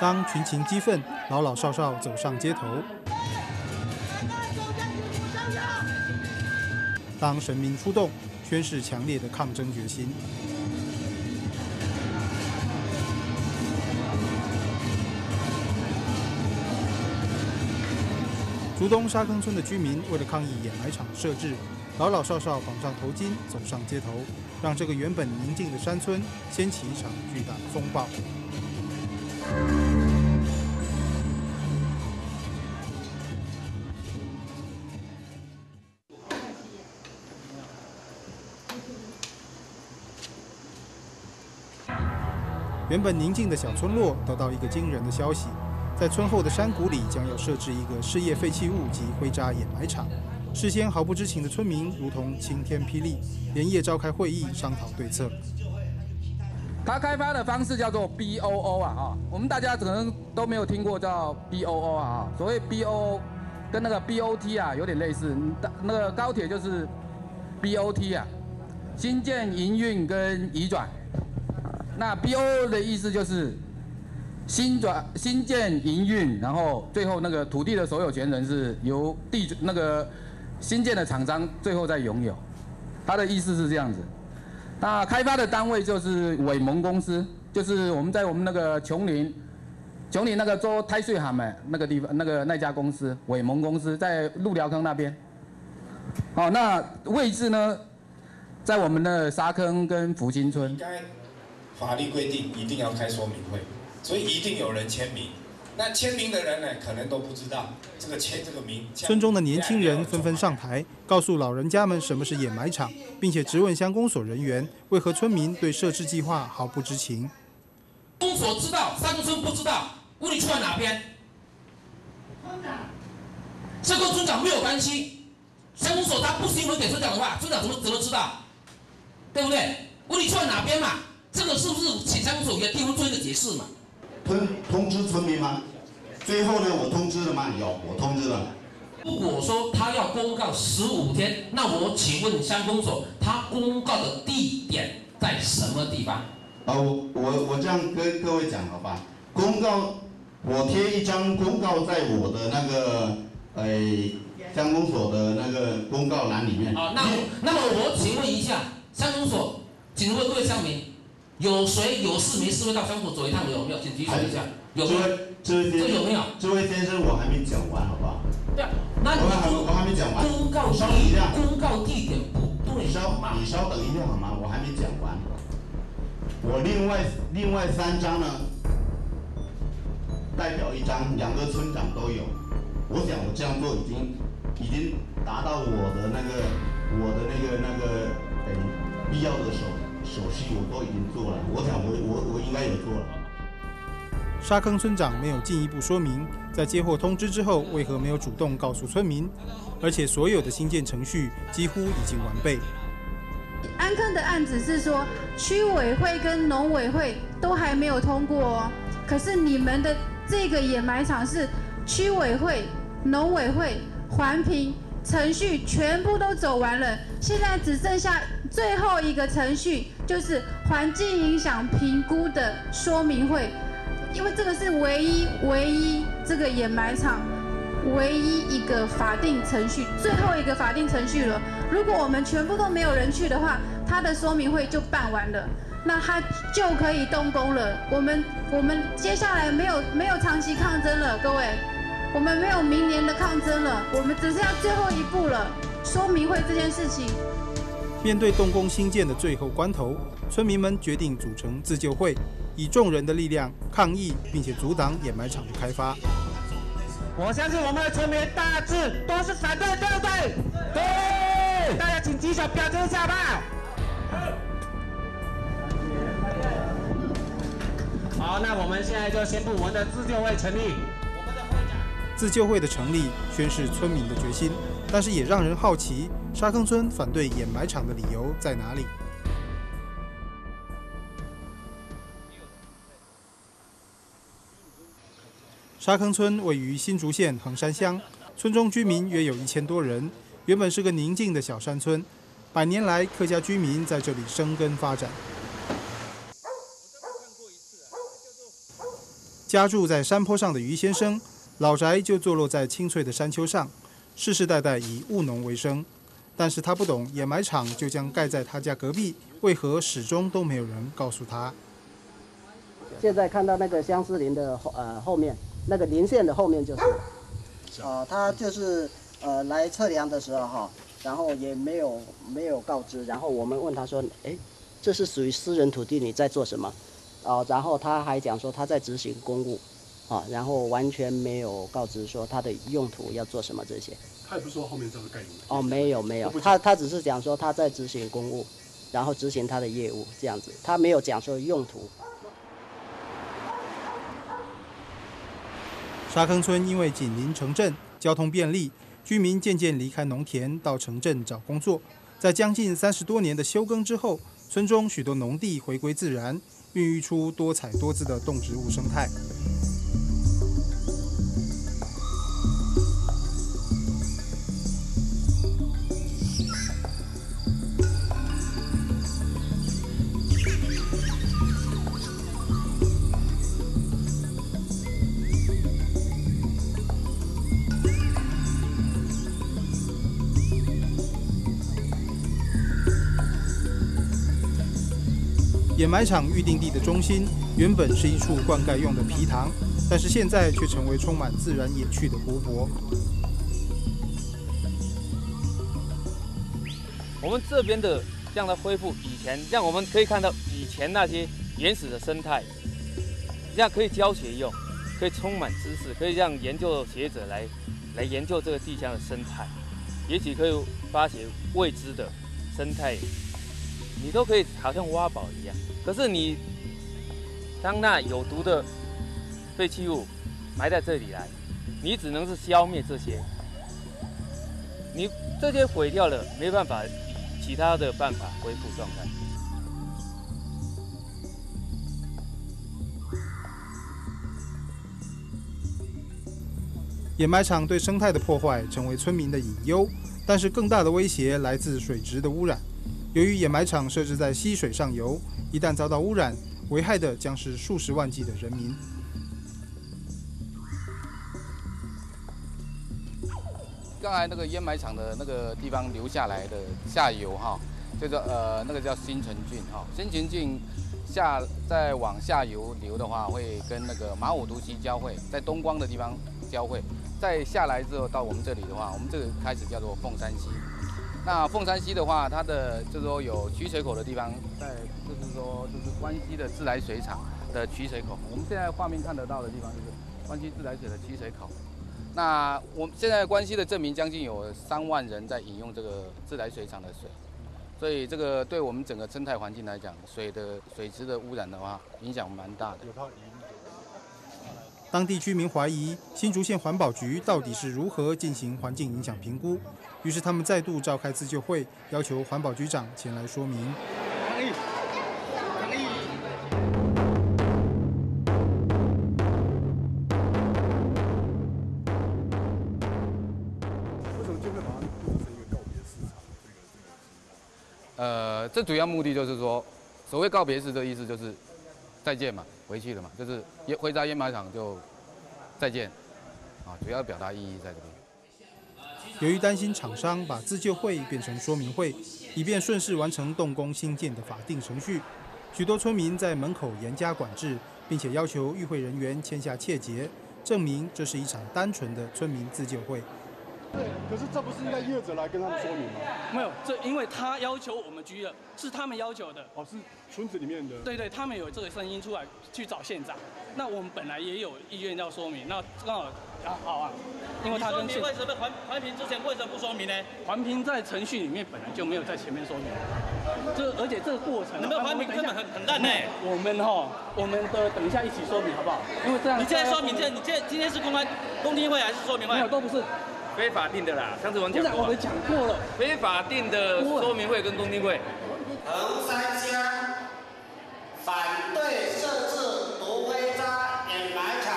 当群情激愤，老老少少走上街头；当神明出动，宣示强烈的抗争决心。竹东沙坑村的居民为了抗议掩埋场设置，老老少少绑上头巾走上街头，让这个原本宁静的山村掀起一场巨大的风暴。原本宁静的小村落得到一个惊人的消息。在村后的山谷里，将要设置一个事业废弃物及灰渣掩埋场。事先毫不知情的村民，如同晴天霹雳，连夜召开会议商讨对策。他开发的方式叫做 B O O 啊，我们大家可能都没有听过叫 B O O 啊，所谓 B O O 跟那个 B O T 啊有点类似，那个高铁就是 B O T 啊，新建、营运跟移转。那 B O 的意思就是。新转新建营运，然后最后那个土地的所有权人是由地那个新建的厂商最后再拥有，他的意思是这样子。那开发的单位就是伟盟公司，就是我们在我们那个琼林，琼林那个做太岁海嘛那个地方那个那家公司伟盟公司在鹿寮坑那边。好，那位置呢，在我们的沙坑跟福兴村。该法律规定一定要开说明会。所以一定有人签名，那签名的人呢，可能都不知道这个签这个名。村中的年轻人纷纷上台，告诉老人家们什么是掩埋场，并且质问乡公所人员为何村民对设置计划毫不知情。公所知道，三个村不知道，问题出在哪边？村长这跟村长没有关系，乡公所他不新闻给村长的话，村长怎么怎么知道？对不对？问题出在哪边嘛？这个是不是请乡公所给地方做一个解释嘛？通通知村民吗？最后呢，我通知了吗？有，我通知了。如果说他要公告十五天，那我请问乡公所，他公告的地点在什么地方？啊，我我我这样跟各位讲好吧。公告，我贴一张公告在我的那个诶乡公所的那个公告栏里面。啊，那那么我请问一下乡公所，请问各位乡民。有谁有事没事会到乡所走一趟的有没有？请举手一下。有没有？这位这有没有？这位先生，我还没讲完，好不好？对啊，那你我我还没讲完。公告稍等一下。公告地点不对。稍你稍等一下好吗？我还没讲完。我另外另外三张呢，代表一张，两个村长都有。我想我这样做已经已经达到我的那个我的那个那个呃必要的手。手续我都已经做了，我想我我我应该也做了。沙坑村长没有进一步说明，在接获通知之后，为何没有主动告诉村民？而且所有的新建程序几乎已经完备。安坑的案子是说，区委会跟农委会都还没有通过哦。可是你们的这个掩埋场是区委会、农委会、环评。程序全部都走完了，现在只剩下最后一个程序，就是环境影响评估的说明会。因为这个是唯一唯一这个掩埋场唯一一个法定程序，最后一个法定程序了。如果我们全部都没有人去的话，它的说明会就办完了，那它就可以动工了。我们我们接下来没有没有长期抗争了，各位。我们没有明年的抗争了，我们只剩下最后一步了。说明会这件事情，面对动工兴建的最后关头，村民们决定组成自救会，以众人的力量抗议，并且阻挡掩埋场的开发。我相信我们的村民大致都是反对，对不对？对。大家请举手表决一下吧。好，那我们现在就宣布我们的自救会成立。自救会的成立，宣示村民的决心，但是也让人好奇，沙坑村反对掩埋场的理由在哪里？沙坑村位于新竹县横山乡，村中居民约有一千多人，原本是个宁静的小山村，百年来客家居民在这里生根发展。家住在山坡上的于先生，老宅就坐落在青翠的山丘上，世世代代以务农为生。但是他不懂，掩埋场就将盖在他家隔壁，为何始终都没有人告诉他？现在看到那个相思林的后呃后面，那个林线的后面就是，呃，他就是呃来测量的时候哈，然后也没有没有告知，然后我们问他说，哎，这是属于私人土地，你在做什么？哦，然后他还讲说他在执行公务，啊，然后完全没有告知说他的用途要做什么这些。他也不说后面这个概念。哦，没有没有，他他只是讲说他在执行公务，然后执行他的业务这样子，他没有讲说用途。沙坑村因为紧邻城镇，交通便利，居民渐渐离开农田到城镇找工作。在将近三十多年的休耕之后，村中许多农地回归自然，孕育出多彩多姿的动植物生态。掩埋场预定地的中心原本是一处灌溉用的皮塘，但是现在却成为充满自然野趣的湖泊。我们这边的这样的恢复，以前让我们可以看到以前那些原始的生态，这样可以教学用，可以充满知识，可以让研究学者来来研究这个地下的生态，也许可以发掘未知的生态。你都可以好像挖宝一样，可是你当那有毒的废弃物埋在这里来，你只能是消灭这些，你这些毁掉了，没办法以其他的办法恢复状态。掩埋场对生态的破坏成为村民的隐忧，但是更大的威胁来自水质的污染。由于掩埋场设置在溪水上游，一旦遭到污染，危害的将是数十万计的人民。刚才那个掩埋场的那个地方流下来的下游哈，叫做呃那个叫新城郡哈，新城郡下再往下游流的话，会跟那个马武都溪交汇，在东光的地方交汇，再下来之后到我们这里的话，我们这个开始叫做凤山溪。那凤山溪的话，它的就是说有取水口的地方，在就是说就是关西的自来水厂的取水口。我们现在画面看得到的地方就是关西自来水的取水口。那我们现在关西的证明将近有三万人在饮用这个自来水厂的水，所以这个对我们整个生态环境来讲，水的水质的污染的话，影响蛮大的。当地居民怀疑新竹县环保局到底是如何进行环境影响评估，于是他们再度召开自救会，要求环保局长前来说明。呃，这主要目的就是说，所谓告别式的意思就是再见嘛。回去了嘛，就是烟回家烟马场就再见，啊，主要表达意义在这边。由于担心厂商把自救会变成说明会，以便顺势完成动工新建的法定程序，许多村民在门口严加管制，并且要求与会人员签下切结，证明这是一场单纯的村民自救会。对，可是这不是应该业者来跟他们说明吗？没有，这因为他要求我们居的，是他们要求的。哦，是村子里面的。对对，他们有这个声音出来去找县长。那我们本来也有意愿要说明，那刚好啊好啊，因为他跟县。为什么环环评之前为什么不说明呢？环评在程序里面本来就没有在前面说明。这而且这个过程，你们环评根本很很烂呢。我们哈，我们的等一下一起说明好不好？因为这样。你现在说明，现在你现在今天是公开公听会还是说明会？没有，都不是。非法定的啦，上次我们讲过。我们讲过了。非法定的说明会跟公听会。彭三乡反对设置毒灰渣掩埋场，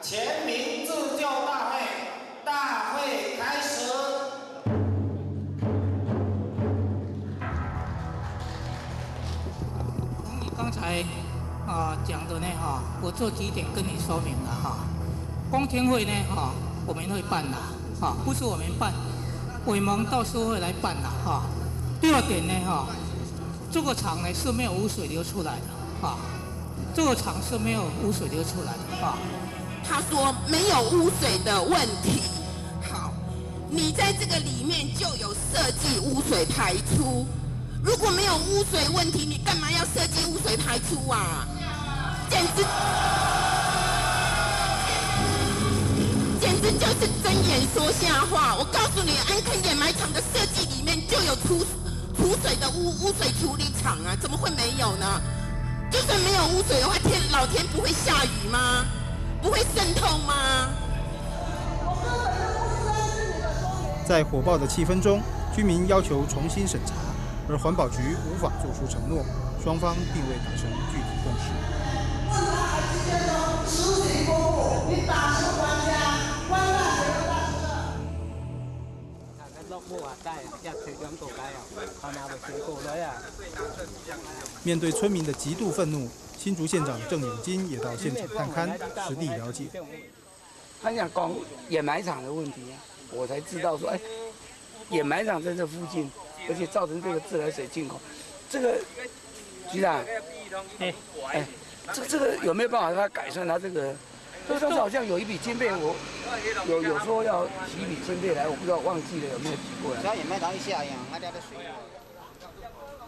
全民自救大会，大会开始。你刚才啊啊讲的呢哈，我做几点跟你说明了哈。公听会呢哈，我们会办的哈，不是我们办，委盟到时候会来办的哈。第二点呢哈，这个厂呢是没有污水流出来的哈，这个厂是没有污水流出来的哈。他说没有污水的问题。好，你在这个里面就有设计污水排出。如果没有污水问题，你干嘛要设计污水排出啊？简直，简直就是睁眼说瞎话！我告诉你，安坑掩埋场的设计里面就有储储水的污污水处理厂啊，怎么会没有呢？就算没有污水的话，天老天不会下雨吗？不会渗透吗？在火爆的气氛中，居民要求重新审查。而环保局无法做出承诺，双方并未达成具体共识。面对村民的极度愤怒，新竹县长郑永金也到现场探勘，实地了解。他想讲掩埋场的问题，我才知道说，哎，掩埋场在这附近。而且造成这个自来水进口，这个局长，哎，哎，这这个有没有办法让他改善他这个？这个好像有一笔经费，我有有说要提一笔经费来，我不知道忘记了有没有提过来。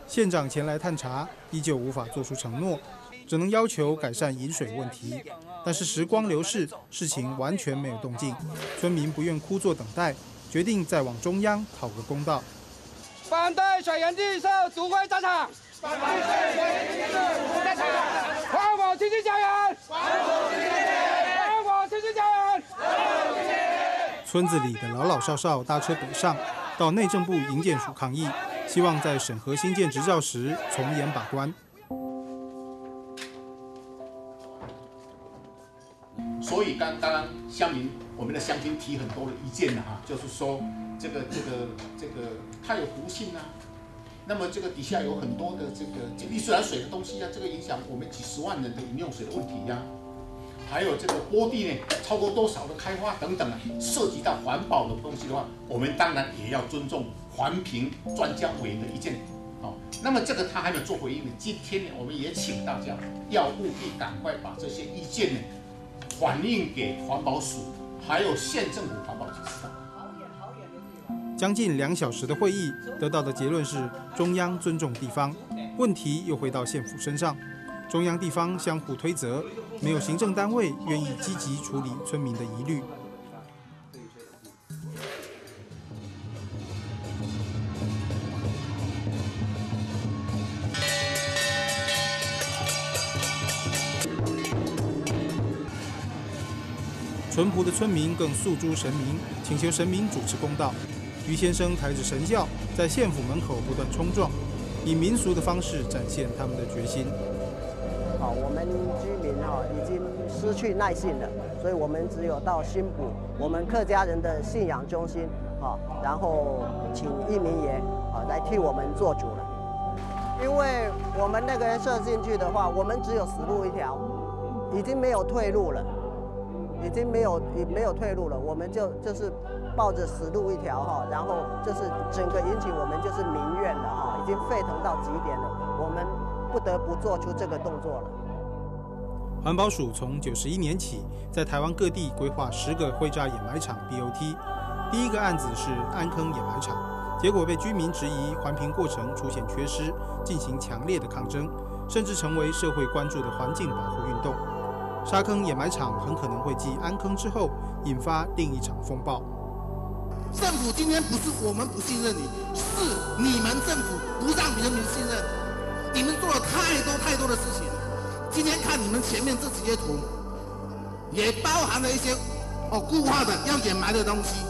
县长前来探查，依旧无法做出承诺，只能要求改善饮水问题。但是时光流逝，事情完全没有动静，村民不愿枯坐等待，决定再往中央讨个公道。反对水源地设独灰渣厂！反对水源地设独灰渣厂！还我清清家园！还我清清家园！村子里的老老少少搭车北上，到内政部营建署抗议，希望在审核新建执照时从严把关。所以刚刚乡民，我们的乡亲提很多的意见了哈，就是说。这个这个这个它有毒性啊，那么这个底下有很多的这个这自来水的东西啊，这个影响我们几十万人的饮用水的问题呀，还有这个波地呢超过多少的开发等等啊，涉及到环保的东西的话，我们当然也要尊重环评专家委员的意见。好，那么这个他还没有做回应呢，今天呢我们也请大家要务必赶快把这些意见呢反映给环保署，还有县政府环保局知道。将近两小时的会议，得到的结论是中央尊重地方。问题又回到县府身上，中央地方相互推责，没有行政单位愿意积极处理村民的疑虑。淳朴的村民更诉诸神明，请求神明主持公道。于先生抬着神轿在县府门口不断冲撞，以民俗的方式展现他们的决心。我们居民哈已经失去耐性了，所以我们只有到新埔我们客家人的信仰中心啊，然后请一名爷啊来替我们做主了。因为我们那个人射进去的话，我们只有死路一条，已经没有退路了，已经没有已没有退路了，我们就就是。抱着死路一条哈，然后就是整个引起我们就是民怨了哈，已经沸腾到极点了，我们不得不做出这个动作了。环保署从九十一年起，在台湾各地规划十个灰渣掩埋场 BOT，第一个案子是安坑掩埋场，结果被居民质疑环评过程出现缺失，进行强烈的抗争，甚至成为社会关注的环境保护运动。沙坑掩埋场很可能会继安坑之后，引发另一场风暴。政府今天不是我们不信任你，是你们政府不让人民信任。你们做了太多太多的事情。今天看你们前面这几页图，也包含了一些哦固化的要掩埋的东西。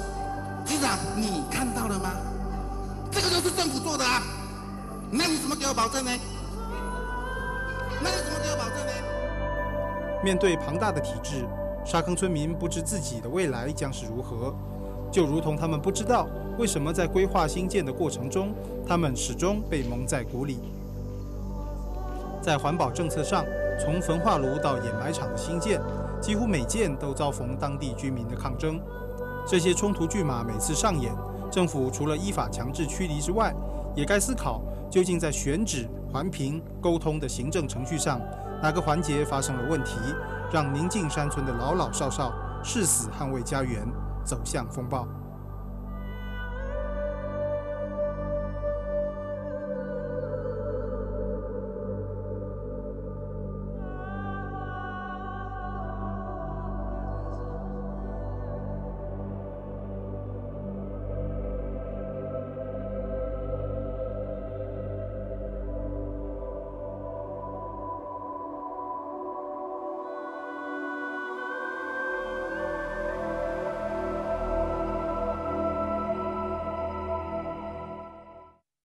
局长，你看到了吗？这个就是政府做的啊。那你怎么给我保证呢？那你怎么给我保证呢？面对庞大的体制，沙坑村民不知自己的未来将是如何。就如同他们不知道为什么在规划新建的过程中，他们始终被蒙在鼓里。在环保政策上，从焚化炉到掩埋场的新建，几乎每件都遭逢当地居民的抗争。这些冲突剧码每次上演，政府除了依法强制驱离之外，也该思考究竟在选址、环评、沟通的行政程序上，哪个环节发生了问题，让宁静山村的老老少少誓死捍卫家园，走向风暴。